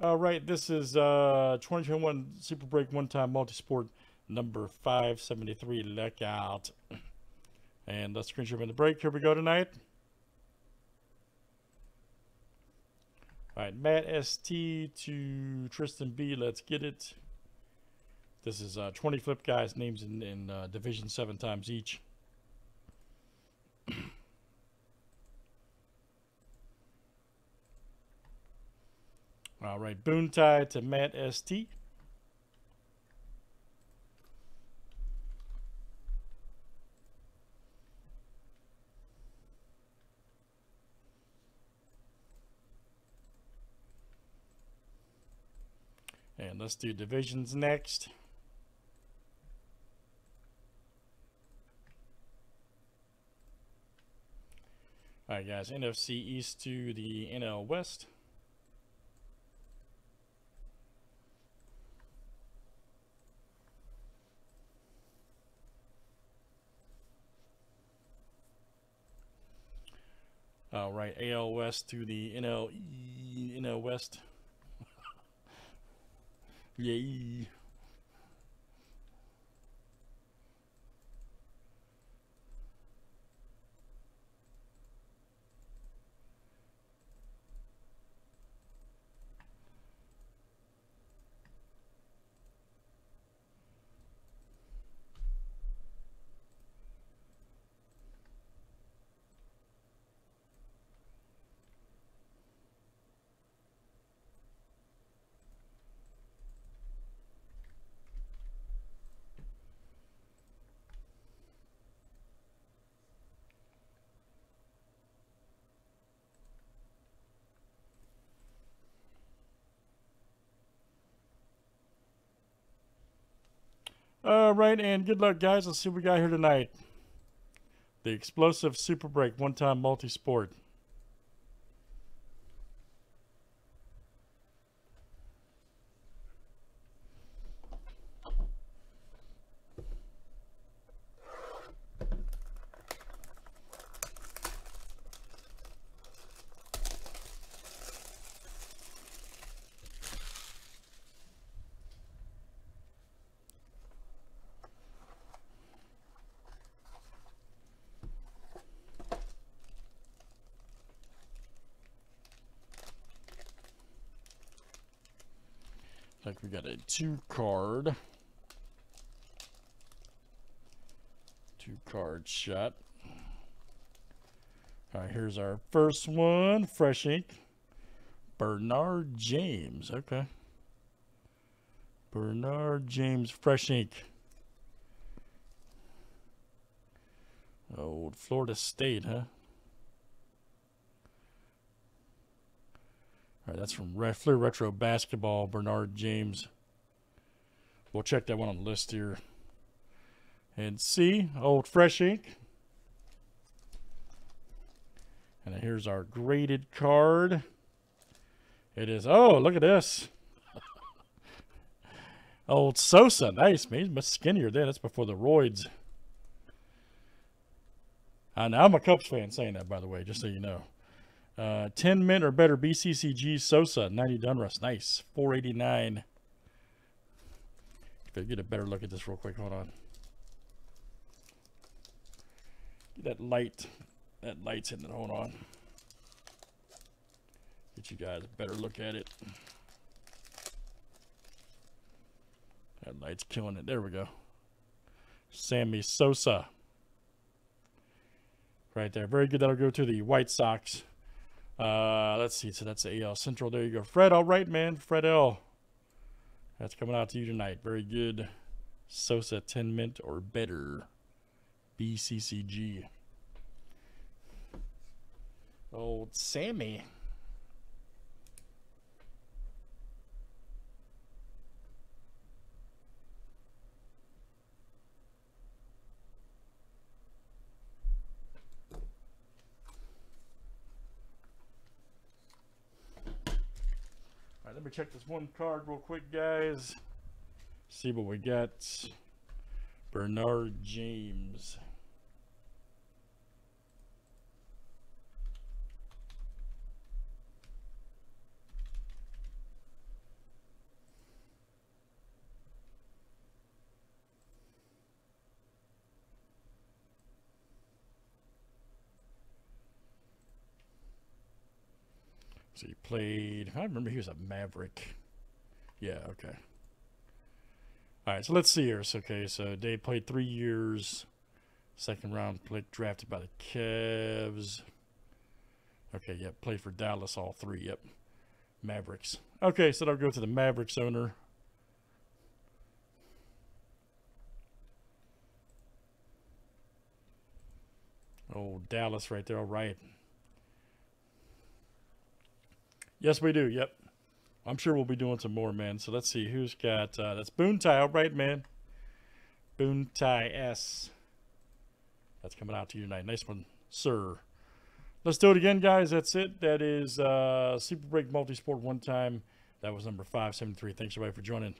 All right, this is uh 2021 Super Break One Time Multisport number 573. Look out. And let's share in the break. Here we go tonight. All right, Matt ST to Tristan B. Let's get it. This is uh, 20 flip guys, names in, in uh, Division 7 times each. All right, Boone Tie to Matt ST. And let's do divisions next. All right, guys, NFC East to the NL West. All right, AL West to the NL NL West. Yay. All right, and good luck, guys. Let's see what we got here tonight. The explosive super break, one time like we got a two card. Two card shot. All right, here's our first one. Fresh ink. Bernard James. Okay. Bernard James Fresh ink. Old Florida State, huh? That's from Fleer Retro Basketball, Bernard James. We'll check that one on the list here. And C, old fresh ink. And here's our graded card. It is, oh, look at this. old Sosa, nice, man. He's much skinnier then. That's before the roids. Uh, now, I'm a Cubs fan saying that, by the way, just so you know. Uh, 10 mint or better BCCG Sosa, 90 Donruss. Nice. 489. If I get a better look at this real quick. Hold on. Get that light. That light's hitting it. Hold on. Get you guys a better look at it. That light's killing it. There we go. Sammy Sosa. Right there. Very good. That'll go to the White Sox. Uh, let's see. So that's AL Central. There you go. Fred, all right, man. Fred L. That's coming out to you tonight. Very good. Sosa 10 mint or better. BCCG. Old Sammy. Me check this one card real quick, guys. See what we get. Bernard James. So he played. I remember he was a Maverick. Yeah, okay. All right, so let's see here. So, okay, so Dave played three years. Second round, played, drafted by the Cavs. Okay, yep, played for Dallas all three. Yep, Mavericks. Okay, so I'll go to the Mavericks owner. Oh, Dallas right there. All right. Yes, we do. Yep. I'm sure we'll be doing some more, man. So let's see who's got. Uh, that's Boontai. All right, man. Boontai S. That's coming out to you tonight. Nice one, sir. Let's do it again, guys. That's it. That is uh, Super Break Multisport one time. That was number 573. Thanks, everybody, for joining.